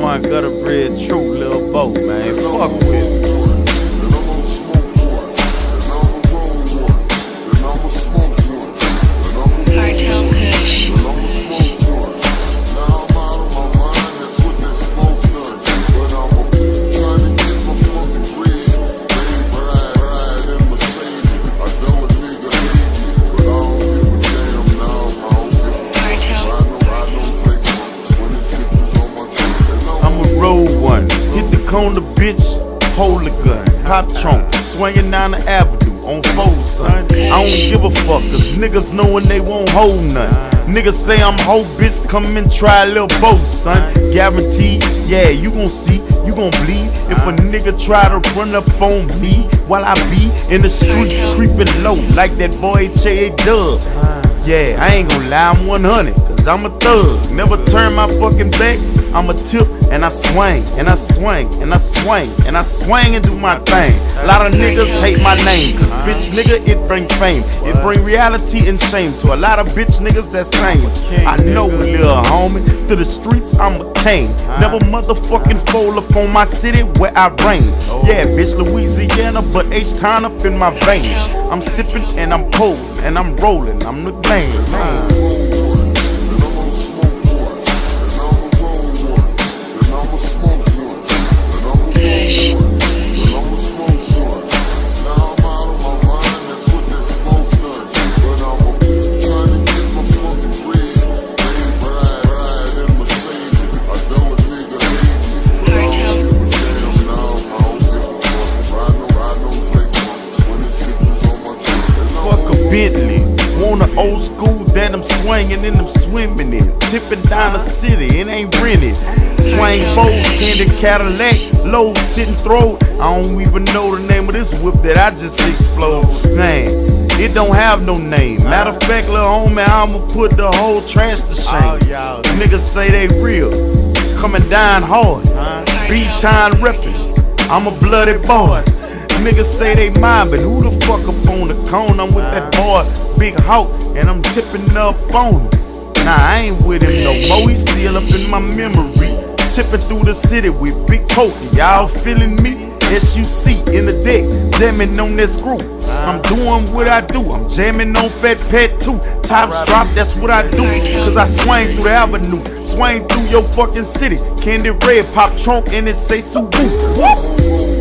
one gutter bred true little boat, man. Fuck with it. Hit the bitch. Hold the gun. Pop trunk. Swinging down the avenue on fold, son. I don't give a fuck, cause niggas knowin' they won't hold none. Niggas say I'm hoe, bitch. Come and try a little both, son. Guaranteed, yeah, you gon' see, you gon' bleed. If a nigga try to run up on me while I be in the streets creeping low, like that boy Che Dub. Yeah, I ain't gon' lie, I'm 100, cause I'm a thug. Never turn my fucking back. I'm a tip and I swing and I swing and I swing and I swing and do my thing. A lot of niggas hate my name, cause bitch nigga, it bring fame. It bring reality and shame to a lot of bitch niggas that's famous. I know a little homie, through the streets I'm a king. Never motherfucking fold up on my city where I reign. Yeah, bitch, Louisiana, but H-Town up in my veins. I'm sipping and I'm cold and I'm rolling. I'm the man. Bentley. Want an old school that I'm swinging and I'm swimming in. Tipping down the city, it ain't rented. Swing fold, candy Cadillac, low sitting throw. I don't even know the name of this whip that I just explode. Man, it don't have no name. Matter of fact, little homie, I'ma put the whole trash to shame. Niggas say they real, coming down hard. Beat time reppin'. I'm a bloody boy. Niggas say they mine, but who the fuck up on the cone? I'm with that boy, Big Hawk, and I'm tipping up on him. Nah, I ain't with him no more. He's still up in my memory. Tipping through the city with Big Coke. Y'all feeling me? SUC in the deck, jamming on that screw. I'm doing what I do. I'm jamming on Fat Pat too. Tops drop, that's what I do. Cause I swing through the avenue, swing through your fucking city. Candy red, pop trunk, and it say Subaru. Woo!